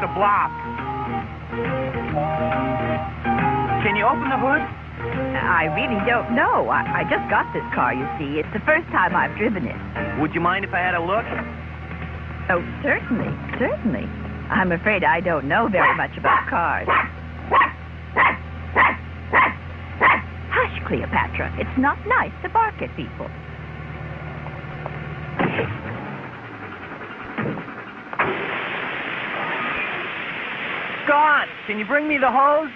the block. Can you open the hood? I really don't know. I, I just got this car, you see. It's the first time I've driven it. Would you mind if I had a look? Oh, certainly, certainly. I'm afraid I don't know very much about cars. Hush, Cleopatra. It's not nice to bark at people. Scott, can you bring me the hose?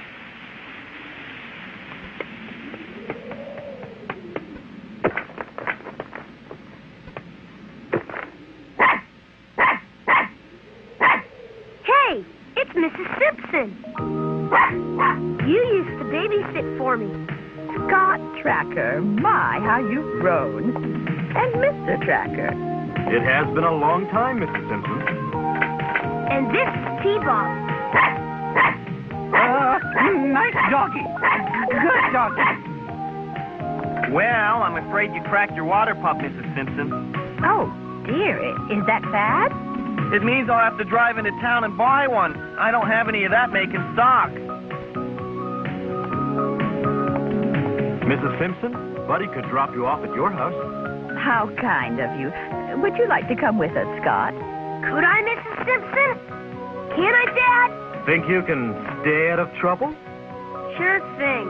Hey, it's Mrs. Simpson. You used to babysit for me. Scott Trakker, my, how you've grown. And Mr. Trakker. It has been a long time, Mrs. Simpson. And this is T-Bob. Nice doggy. Good doggy. Well, I'm afraid you cracked your water pump, Mrs. Simpson. Oh, dear. i- Is that bad? It means I'll have to drive into town and buy one. I don't have any of that making stock. Mrs. Simpson, Buddy could drop you off at your house. How kind of you. Would you like to come with us, Scott? Could I, Mrs. Simpson? Can I, Dad? Think you can stay out of trouble? Sure thing.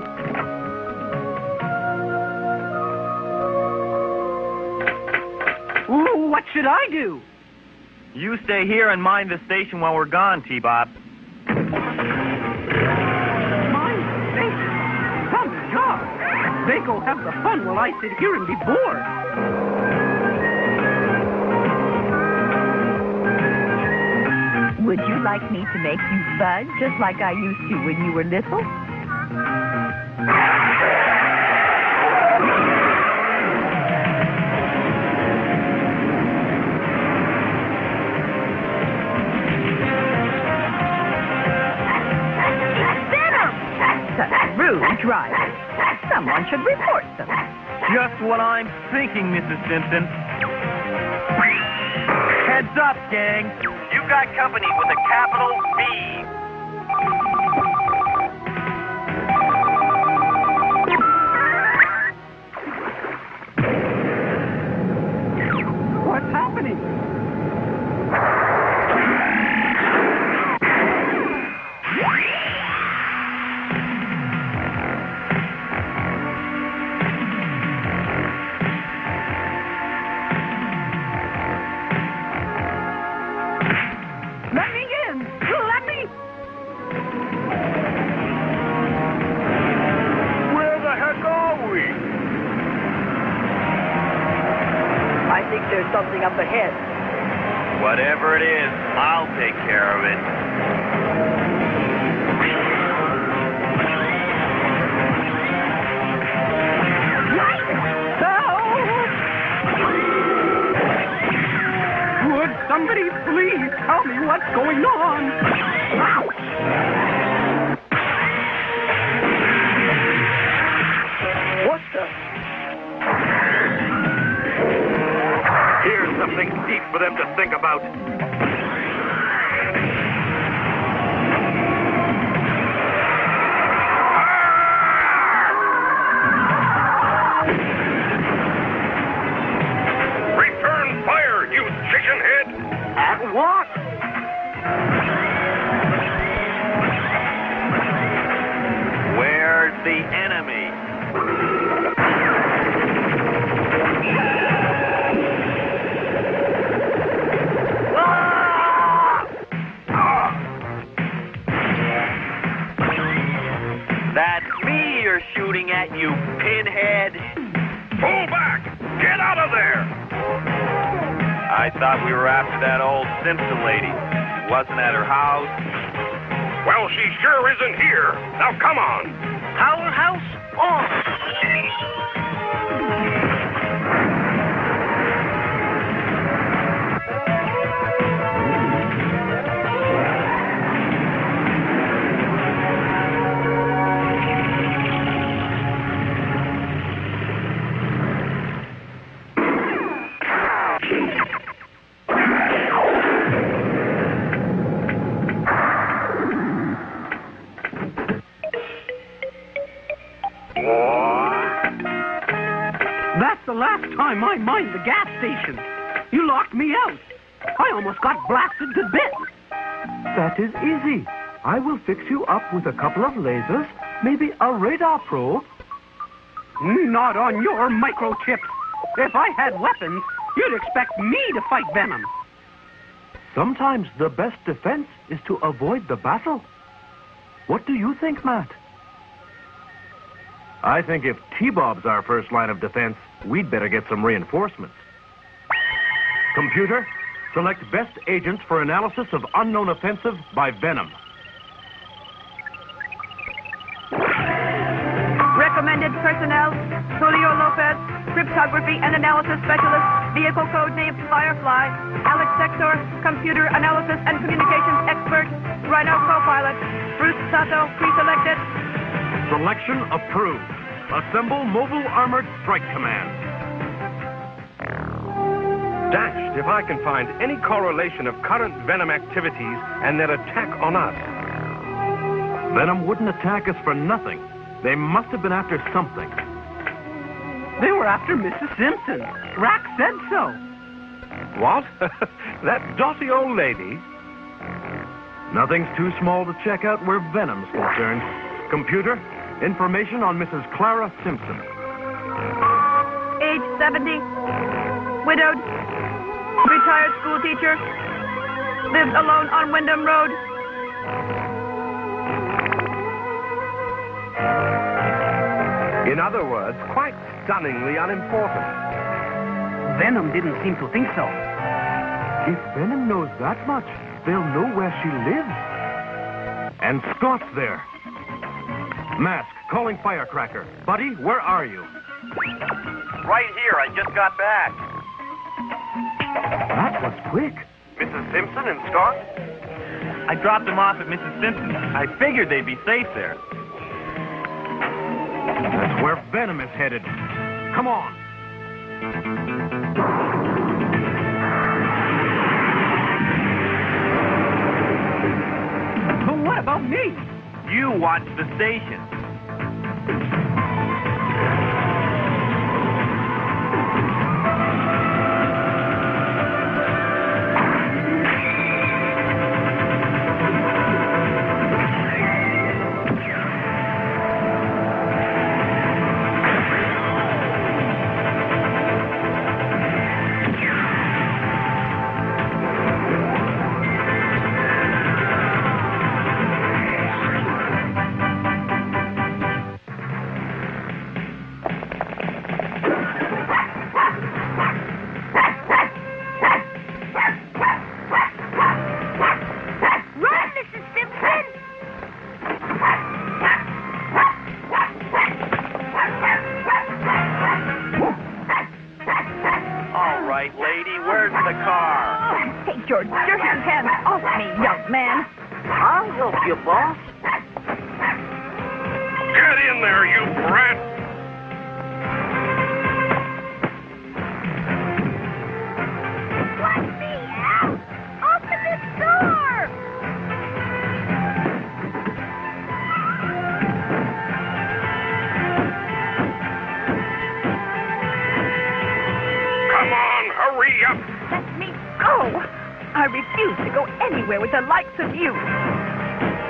Ooh, what should I do? You stay here and mind the station while we're gone, T-Bob. My face. Some job. They go have the fun while I sit here and be bored. Would you like me to make you buzz just like I used to when you were little? Drivers. Someone should report them. Just what I'm thinking, Mrs. Simpson. Heads up, gang. You've got company with a capital B. take care of it. Would somebody please tell me what's going on? What the? Here's something deep for them to think about. You pinhead. Pull back! Get out of there! I thought we were after that old Simpson lady. Wasn't at her house. Well, she sure isn't here. Now come on. Our house? Oh. My mind, the gas station. You locked me out. I almost got blasted to bits. That is easy. I will fix you up with a couple of lasers, maybe a radar probe. Hmm, not on your microchips. If I had weapons, you'd expect me to fight Venom. Sometimes the best defense is to avoid the battle. What do you think, Matt? I think if T-Bob's our first line of defense, we'd better get some reinforcements. Computer, select best agents for analysis of unknown offensive by Venom. Recommended personnel, Julio Lopez, cryptography and analysis specialist, vehicle code name Firefly, Alex Sector, computer analysis and communications expert, Rhino co-pilot, Bruce Sato, pre-selected. Selection approved. Assemble Mobile Armored Strike Command. Dashed if I can find any correlation of current Venom activities and their attack on us. Venom wouldn't attack us for nothing. They must have been after something. They were after Mrs. Simpson. Rax said so. What? that dotty old lady? Nothing's too small to check out where Venom's concerned. Computer, information on Mrs. Clara Simpson. Age 70, widowed, retired school teacher, lives alone on Wyndham Road. In other words, quite stunningly unimportant. Venom didn't seem to think so. If Venom knows that much, they'll know where she lives. And Scott's there. Mask, calling Firecracker. Buddy, where are you? Right here. I just got back. That was quick. Mrs. Simpson and Scott? I dropped them off at Mrs. Simpson's. I figured they'd be safe there. That's where Venom is headed. Come on. But what about me? You watch the station. Your dirty hands off me, young man. I'll help you, boss. Smoke!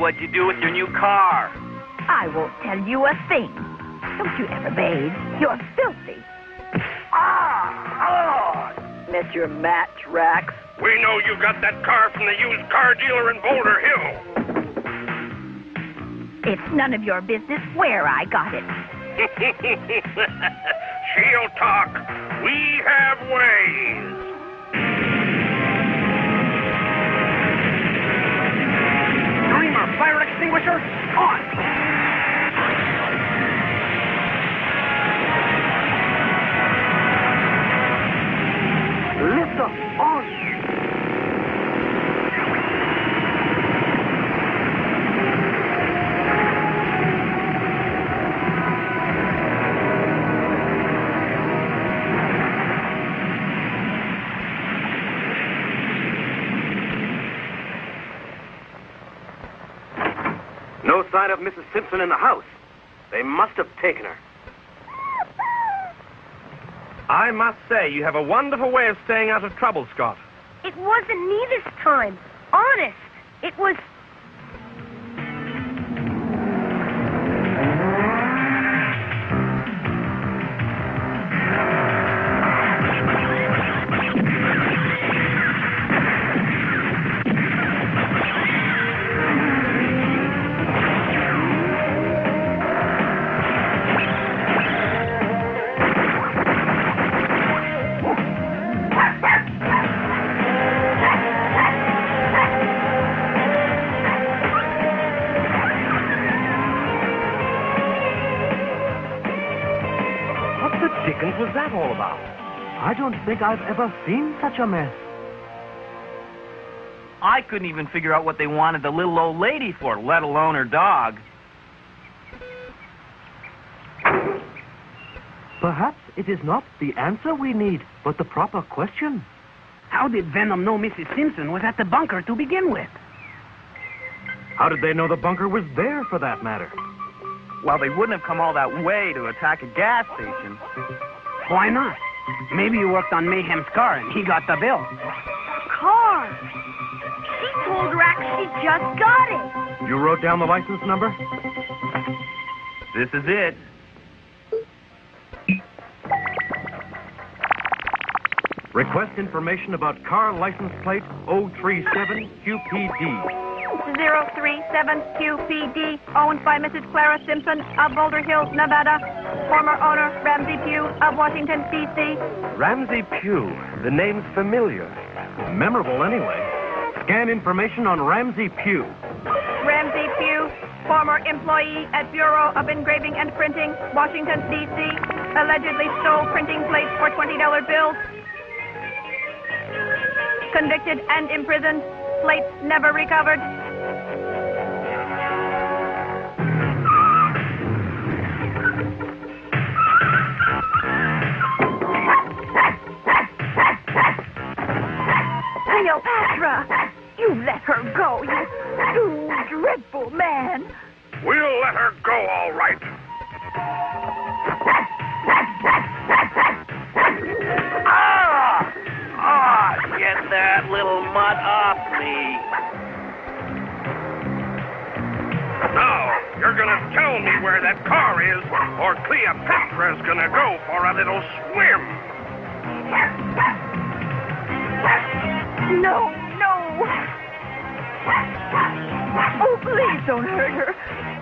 What you do with your new car. I won't tell you a thing. Don't you ever bathe. You're filthy. Ah! Oh! Miss your match racks. We know you got that car from the used car dealer in Boulder Hill. It's none of your business where I got it. She'll talk. We have ways. Extinguisher on. Lift up, on. No sign of Mrs. Simpson in the house. They must have taken her. I must say, you have a wonderful way of staying out of trouble, Scott. It wasn't me this time. Honest. It was. Think I've ever seen such a mess. I couldn't even figure out what they wanted the little old lady for, let alone her dog. Perhaps it is not the answer we need, but the proper question. How did Venom know Mrs. Simpson was at the bunker to begin with? How did they know the bunker was there, for that matter? Well, they wouldn't have come all that way to attack a gas station. Why not? Maybe you worked on Mayhem's car and he got the bill. Car. She told Rax she just got it. You wrote down the license number? This is it. Request information about car license plate 037 QPD. 037QPD, owned by Mrs. Clara Simpson of Boulder Hills, Nevada. Former owner Ramsey Pugh of Washington, D.C. Ramsey Pugh. The name's familiar. Memorable anyway. Scan information on Ramsey Pugh. Ramsey Pugh, former employee at Bureau of Engraving and Printing, Washington, D.C. Allegedly stole printing plates for $20 bills. Convicted and imprisoned. Plates never recovered. Cleopatra! You let her go, you, you dreadful man! We'll let her go, all right. Ah! Ah! Get that little mutt off me. Now, you're gonna tell me where that car is, or Cleopatra's gonna go for a little swim. No, no! Oh, please don't hurt her.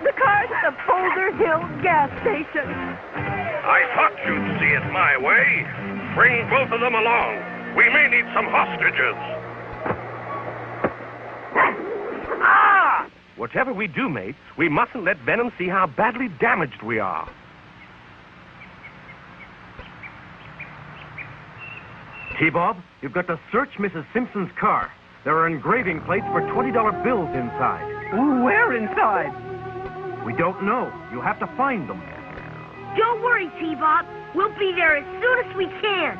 The car's at the Boulder Hill gas station. I thought you'd see it my way. Bring both of them along. We may need some hostages. Ah! Whatever we do, mates, we mustn't let Venom see how badly damaged we are. T-Bob, you've got to search Mrs. Simpson's car. There are engraving plates for $20 bills inside. Where inside? We don't know. You have to find them. Don't worry, T-Bob. We'll be there as soon as we can.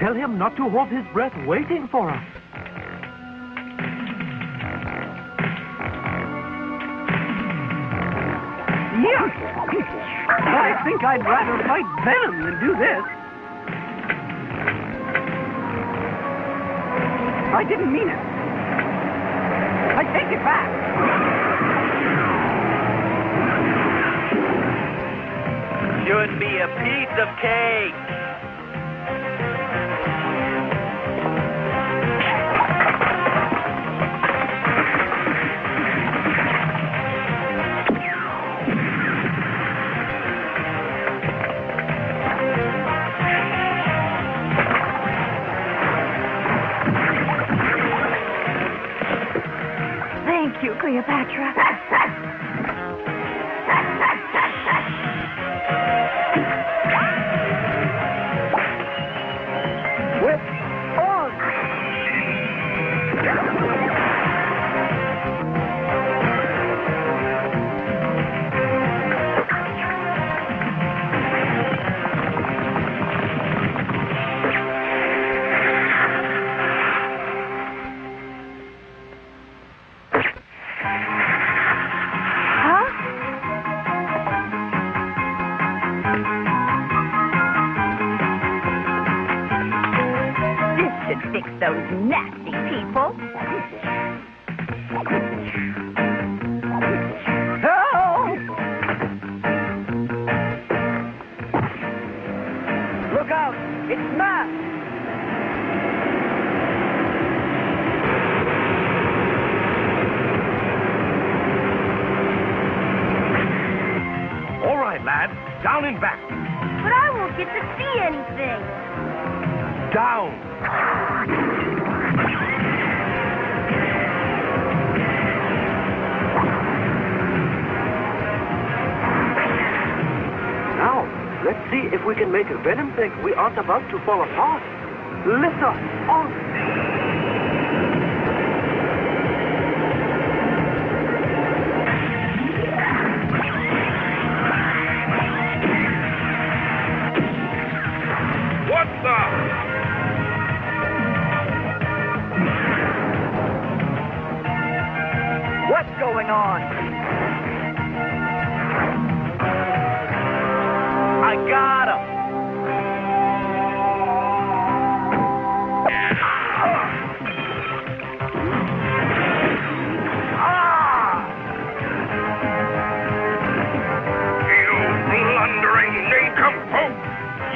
Tell him not to hold his breath waiting for us. Yeah. I think I'd rather fight Venom than do this. I didn't mean it. I take it back. Should be a piece of cake. Thank you, Cleopatra. fix those nasty people. Help! Look out! It's Matt! All right, lad. Down and back. But I won't get to see anything. Down. Let's see if we can make Venom think we aren't about to fall apart. Lift up. Oh. On. What's up? What's going on? I got him.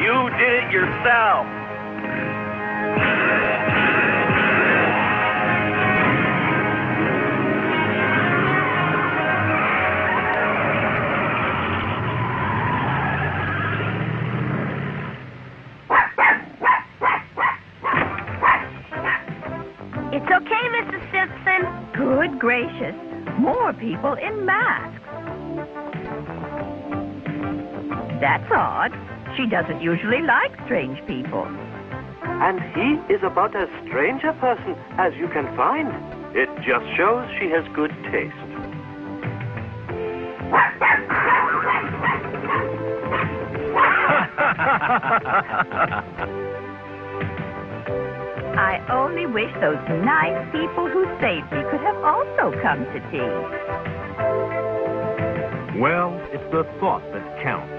You did it yourself. Good gracious. More people in masks. That's odd. She doesn't usually like strange people. And he is about as strange a person as you can find. It just shows she has good taste. I only wish those nice people who saved me could have also come to tea. Well, it's the thought that counts.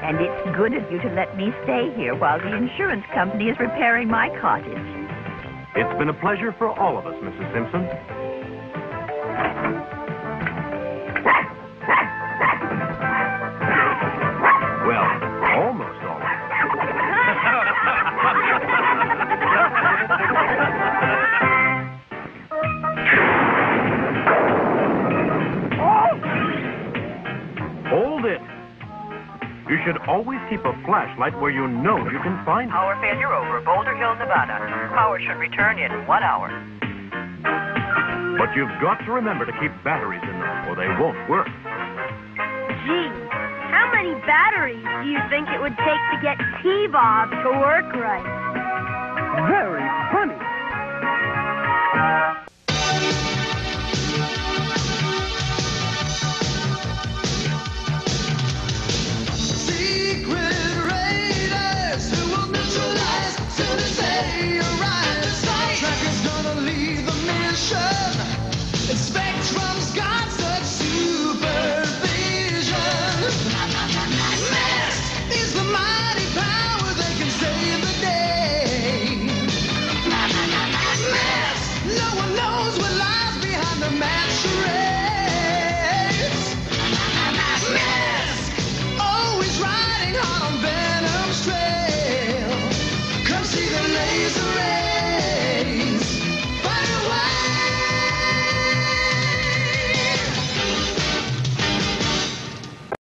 And it's good of you to let me stay here while the insurance company is repairing my cottage. It's been a pleasure for all of us, Mrs. Simpson. You should always keep a flashlight where you know you can find it. Power failure over Boulder Hill, Nevada. Power should return in one hour. But you've got to remember to keep batteries in them, or they won't work. Gee, how many batteries do you think it would take to get T-Bob to work right? Very